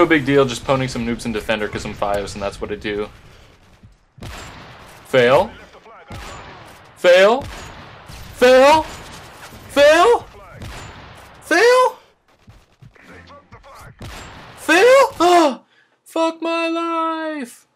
No big deal, just poning some noobs in defender because I'm fives and that's what I do. Fail. Fail. Fail. Fail. Fail. Fail. Oh, fuck my life.